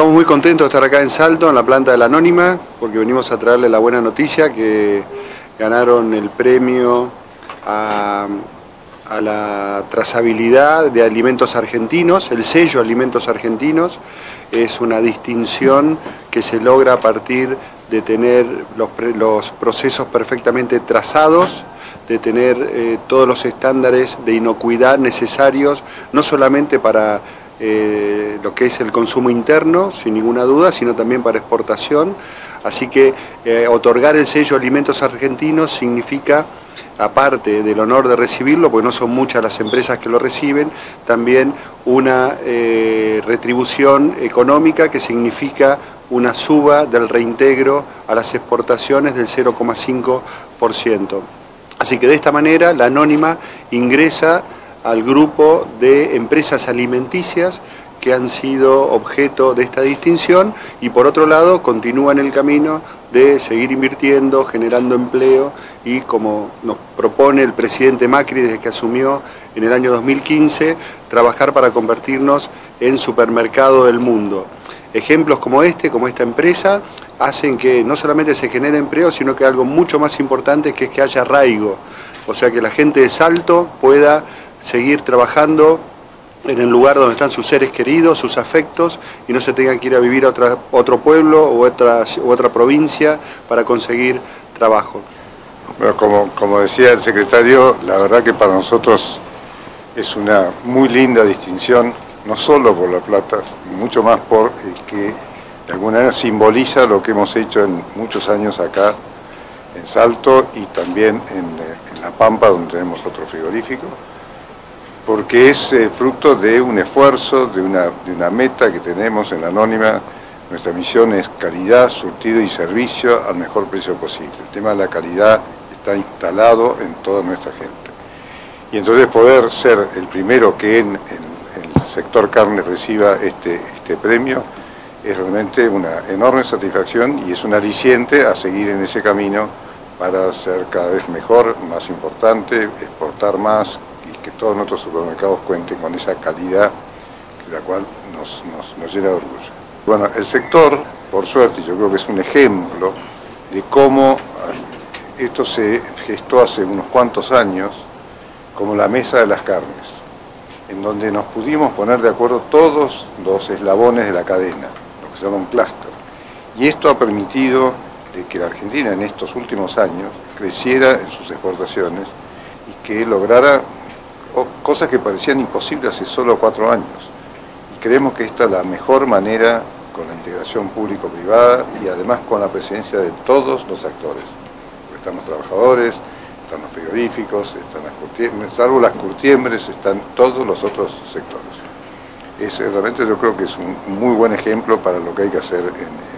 estamos muy contentos de estar acá en Salto, en la planta de la Anónima, porque venimos a traerle la buena noticia que ganaron el premio a, la trazabilidad de alimentos argentinos, el sello Alimentos Argentinos, es una distinción que se logra a partir de tener los, procesos perfectamente trazados, de tener eh, todos los estándares de inocuidad necesarios, no solamente para eh, lo que es el consumo interno, sin ninguna duda, sino también para exportación. Así que eh, otorgar el sello Alimentos Argentinos significa, aparte del honor de recibirlo, porque no son muchas las empresas que lo reciben, también una eh, retribución económica que significa una suba del reintegro a las exportaciones del 0,5%. Así que de esta manera la anónima ingresa al grupo de empresas alimenticias que han sido objeto de esta distinción y por otro lado continúan el camino de seguir invirtiendo, generando empleo y como nos propone el presidente Macri desde que asumió en el año 2015, trabajar para convertirnos en supermercado del mundo. Ejemplos como este, como esta empresa, hacen que no solamente se genere empleo, sino que algo mucho más importante que es que haya arraigo, o sea que la gente de Salto pueda seguir trabajando en el lugar donde están sus seres queridos, sus afectos, y no se tengan que ir a vivir a otro pueblo o otra, otra provincia para conseguir trabajo. Bueno, como, decía el secretario, la verdad que para nosotros es una muy linda distinción, no solo por la plata, mucho más por eh, que de alguna manera simboliza lo que hemos hecho en muchos años acá en Salto y también en, eh, en La Pampa, donde tenemos otro frigorífico porque es eh, fruto de un esfuerzo, de una, meta que tenemos en la Anónima. Nuestra misión es calidad, surtido y servicio al mejor precio posible. El tema de la calidad está instalado en toda nuestra gente. Y entonces poder ser el primero que en, el sector carne reciba este, este premio es realmente una enorme satisfacción y es un aliciente a seguir en ese camino para ser cada vez mejor, más importante, exportar más, que todos nuestros supermercados cuenten con esa calidad, la cual nos, llena de orgullo. Bueno, el sector, por suerte, yo creo que es un ejemplo de cómo esto se gestó hace unos cuantos años como la mesa de las carnes, en donde nos pudimos poner de acuerdo todos los eslabones de la cadena, lo que se llama un clúster. Y esto ha permitido que la Argentina en estos últimos años creciera en sus exportaciones y que lograra cosas que parecían imposibles hace solo cuatro años. Y creemos que esta es la mejor manera con la integración público-privada y además con la presencia de todos los actores. están los trabajadores, están los frigoríficos, están las curtiembres, salvo las curtiembres, están todos los otros sectores. Es, realmente yo creo que es un muy buen ejemplo para lo que hay que hacer en.